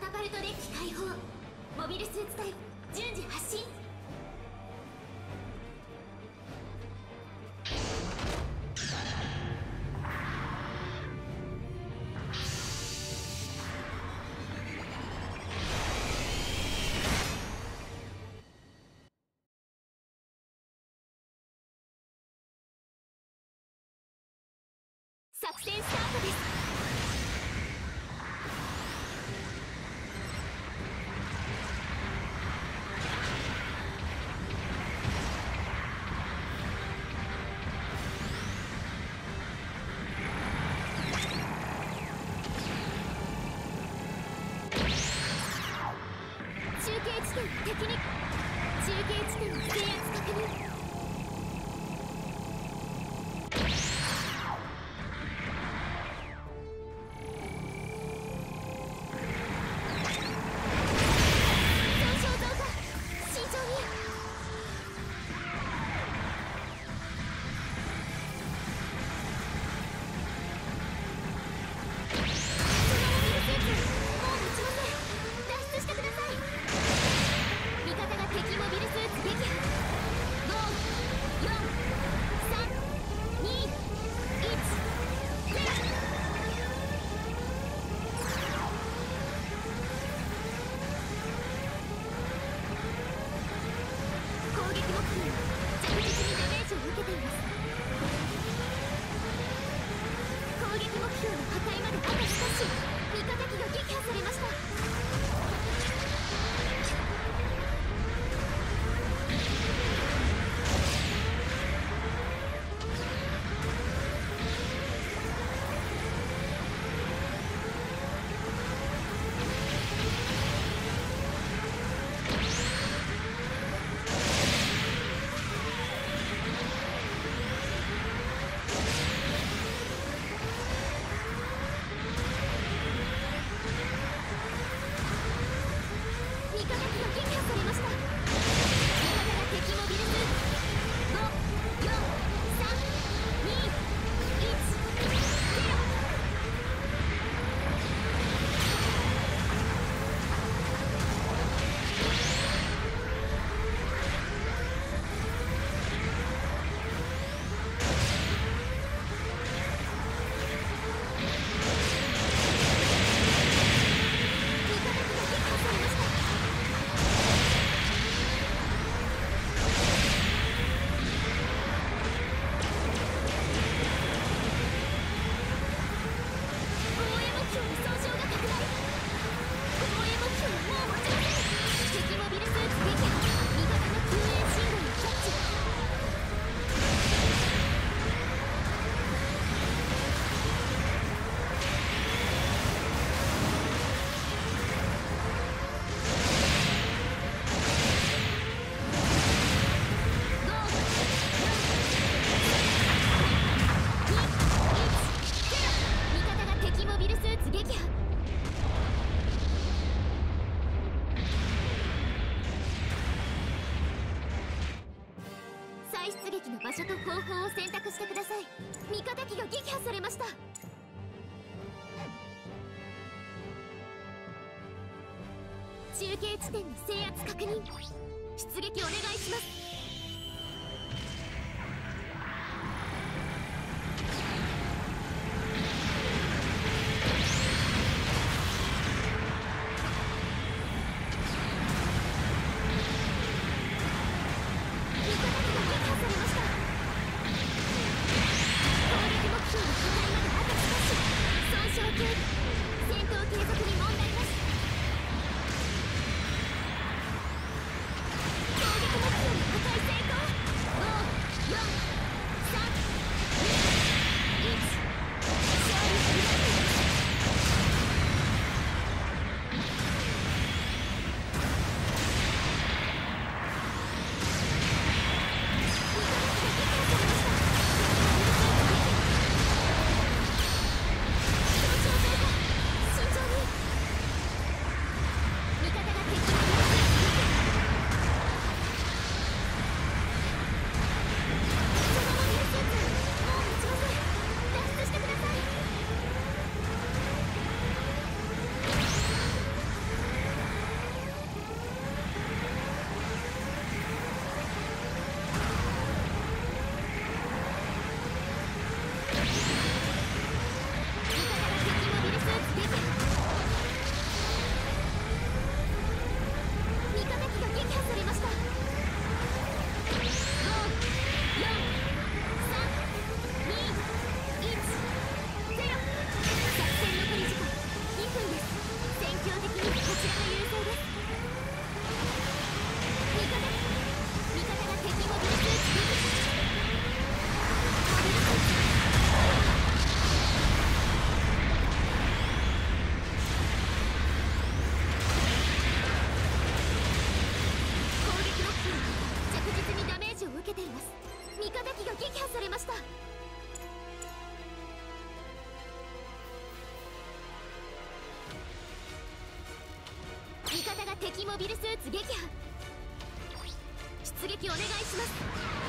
タパルトデッキ解放モビルスーツ隊順次発進作戦スタートです。に中継地点を制圧場所と方法を選択してください。味方機が撃破されました。中継地点の制圧確認。出撃お願いします。敵モビルスーツ撃破。出撃お願いします。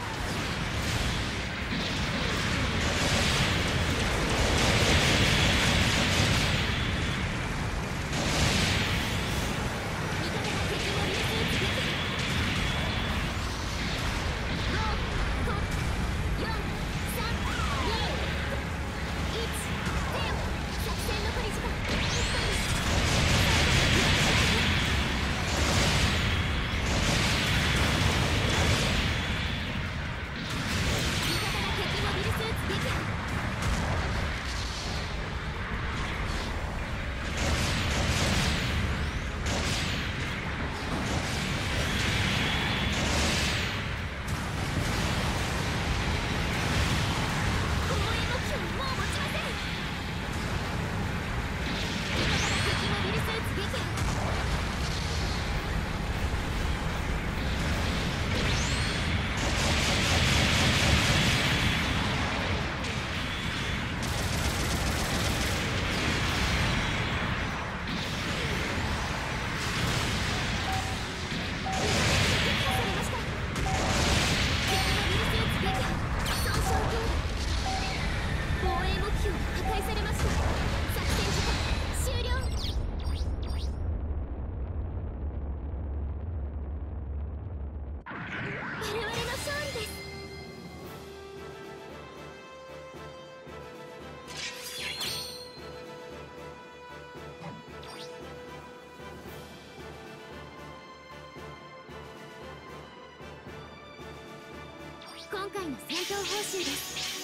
今回の戦闘報酬です。